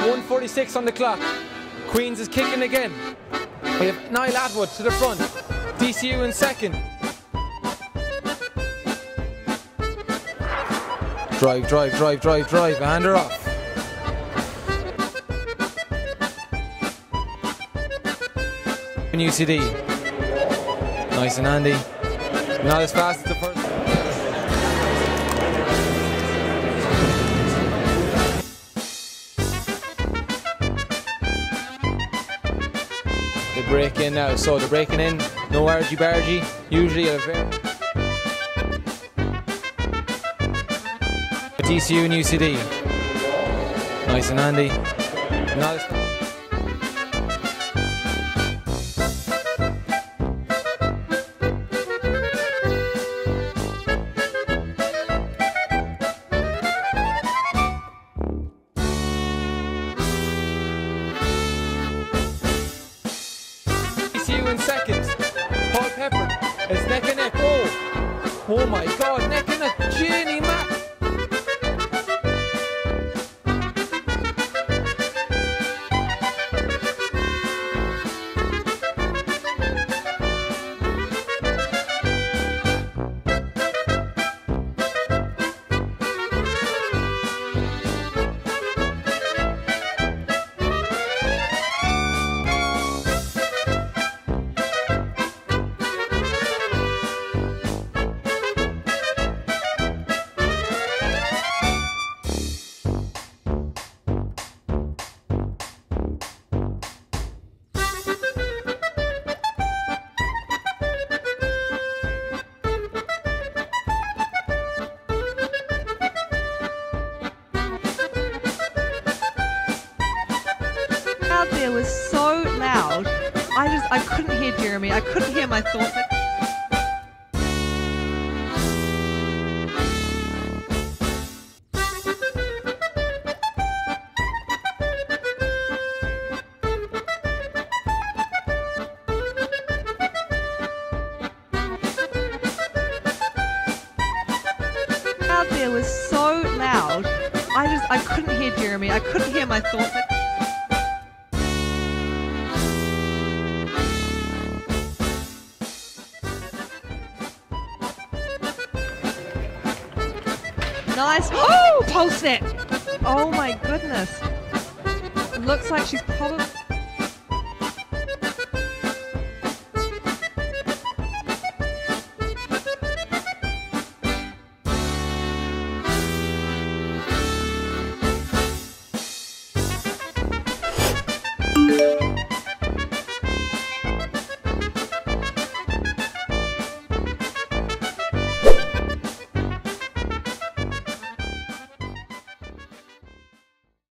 146 on the clock. Queens is kicking again. We have Niall Atwood to the front. DCU in second. Drive, drive, drive, drive, drive. Hand her off. UCD. Nice and handy. Not as fast as the first. They break in now, so they're breaking in. No argy bargy. Usually a very. TCU and UCD. Nice and handy. Not TCU in seconds. Paul Pepper is neck and neck. Oh, oh my God, neck and neck. Jenny Mac. Out there was so loud. I just I couldn't hear Jeremy. I couldn't hear my thoughts. there was so loud. I just I couldn't hear Jeremy. I couldn't hear my thoughts. Nice. Oh, post net. Oh my goodness. Looks like she's probably.